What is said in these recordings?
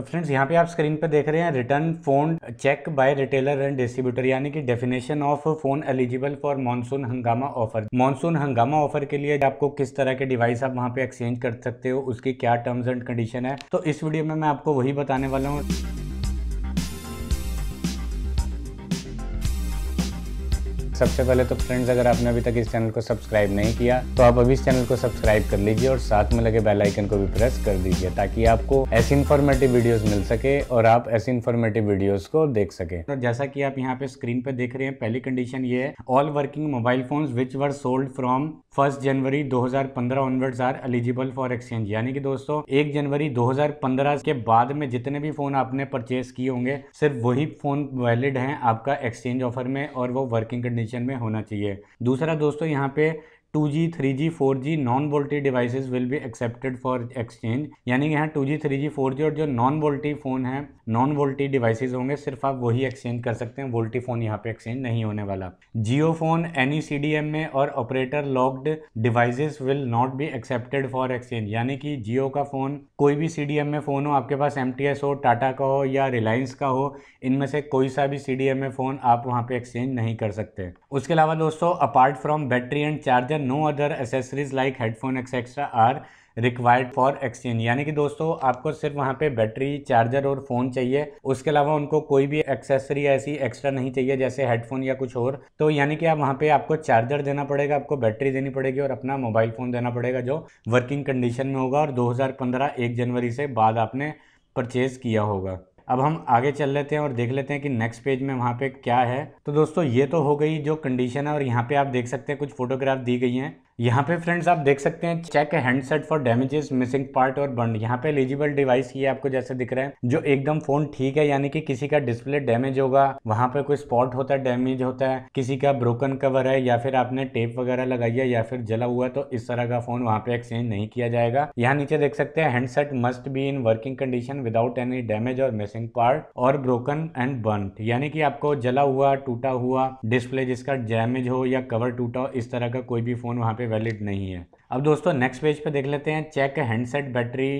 तो फ्रेंड्स, यहाँ पे आप स्क्रीन पे देख रहे हैं return phone check by retailer and distributor यानी कि definition of phone eligible for monsoon Hungama offer monsoon Hungama offer के लिए आपको किस तरह के डिवाइस आप वहाँ पे एक्सचेंज कर सकते हो, उसकी क्या टर्म्स एंड कंडीशन है? तो इस वीडियो में मैं आपको वही बताने वाला हूँ। सबसे पहले तो फ्रेंड्स अगर आपने अभी तक इस चैनल को सब्सक्राइब नहीं किया तो आप अभी इस चैनल को सब्सक्राइब कर लीजिए और साथ में लगे बेल आइकन को भी प्रेस कर दीजिए ताकि आपको ऐसी इन्फॉर्मेटिव वीडियोस मिल सके और आप ऐसी इन्फॉर्मेटिव वीडियोस को देख सके। तो जैसा कि आप यहाँ पे स्क्रीन पे देख रहे हैं, पहली कंडीशन ये है all working mobile phone which were sold from first January 2015 onwards are eligible for exchange यानी कि दोस्तों, एक जनवरी 2015 के बाद में जितने भी फ़ोन आपने परचेज किए होंगे, सिर्फ़ वही फ़ोन वैलिड हैं आपका एक्सचेंज ऑफ़र में और वो वर्किंग कंडीशन कंडीशन में होना चाहिए। दूसरा दोस्तों यहाँ पे two G, three G, four G non VoLTE devices will be accepted for exchange यानी कि यहाँ two G, three G, four G और जो नॉन वोल्टी फ़ोन है नॉन वोल्टी डिवाइसेस होंगे, सिर्फ़ आप वही एक्सचेंज कर सकते हैं। वोल्टी फ़ोन यहाँ पे एक्सचेंज नहीं होने वाला। Jio phone any C D M में और operator locked devices will not be accepted for exchange यानी कि जियो का फ़ोन कोई भी सी डी एम में फ़ोन हो, आपके पास एम टी एस हो टाटा का हो या रिलायंस का हो, इनमें से कोई सा भी सी डी एम में फ़ोन आप वहाँ पे एक्सचेंज नहीं कर सकते। उसके अलावा दोस्तों apart from battery and charger no other accessories like headphone etcetera are required for exchange यानी कि दोस्तों, आपको सिर्फ़ वहाँ पे बैटरी चार्जर और फ़ोन चाहिए। उसके अलावा उनको कोई भी एक्सेसरी ऐसी एक्स्ट्रा नहीं चाहिए, जैसे हेडफोन या कुछ और। तो यानी कि आप वहाँ पे आपको चार्जर देना पड़ेगा, आपको बैटरी देनी पड़ेगी और अपना मोबाइल फ़ोन देना पड़ेगा, जो वर्किंग कंडीशन में होगा और 2015 एक जनवरी से बाद आपने परचेज़ किया होगा। अब हम आगे चल लेते हैं और देख लेते हैं कि नेक्स्ट पेज में वहाँ पे क्या है। तो दोस्तों, ये तो हो गई जो कंडीशन है और यहाँ पे आप देख सकते हैं कुछ फोटोग्राफ दी गई हैं। यहाँ पे फ्रेंड्स आप देख सकते हैं check handset for damages missing part और बंड यहाँ पे एलिजिबल डिवाइस ये आपको जैसे दिख रहा है, जो एकदम फ़ोन ठीक है, यानी कि किसी का डिस्प्ले डैमेज होगा, वहाँ पे कोई स्पॉट होता है डैमेज होता है, किसी का ब्रोकन कवर है, या फिर आपने टेप वगैरह लगाई है, या फिर जला हुआ है तो इस तरह का फ़ोन वहाँ पे एक्सचेंज नहीं किया जाएगा। यहाँ नीचे देख सकते हैं handset must be in working condition without any damage और मिसिंग पार्ट और ब्रोकन एंड बर्न यानी कि आपको जला हुआ, टूटा हुआ डिस्प्ले जिसका डैमेज हो या कवर टूटा हो, इस तरह का कोई भी फ़ोन वहाँ पे वैलिड नहीं है। अब दोस्तों नेक्स्ट पेज पे देख लेते हैं check handset battery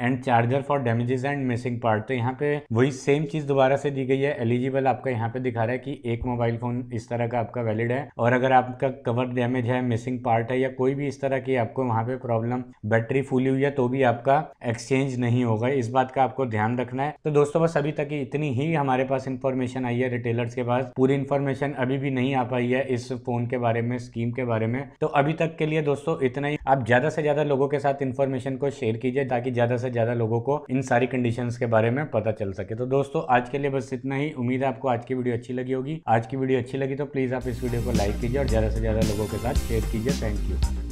and charger for damages and missing part तो यहाँ पे वही सेम चीज़ दोबारा से दी गई है एलिजिबल आपका यहाँ पे दिखा रहा है कि एक मोबाइल फ़ोन इस तरह का आपका वैलिड है और अगर आपका कवर डैमेज है मिसिंग पार्ट है या कोई भी इस तरह की आपको वहाँ पे प्रॉब्लम बैटरी फूली हुई है तो भी आपका एक्सचेंज नहीं होगा। इस बात का आपको ध्यान रखना है। तो दोस्तों बस अभी तक इतनी ही हमारे पास इन्फॉर्मेशन आई है रिटेलर्स के पास। पूरी इन्फॉर्मेशन अभी भी नहीं आ पाई है इस फ़ोन के बारे में स्कीम के बारे में। तो अभी तक के लिए दोस्तों इतना ही। आप ज़्यादा से ज़्यादा लोगों के साथ इन्फॉर्मेशन को शेयर कीजिए ताकि ज़्यादा से ज़्यादा लोगों को इन सारी कंडीशन के बारे में पता चल सके। तो दोस्तों, आज के लिए बस इतना ही। उम्मीद है आपको आज की वीडियो अच्छी लगी होगी। आज की वीडियो अच्छी लगी तो प्लीज़ आप इस वीडियो को लाइक कीजिए और ज़्यादा से ज़्यादा लोगों के साथ शेयर कीजिए। Thank you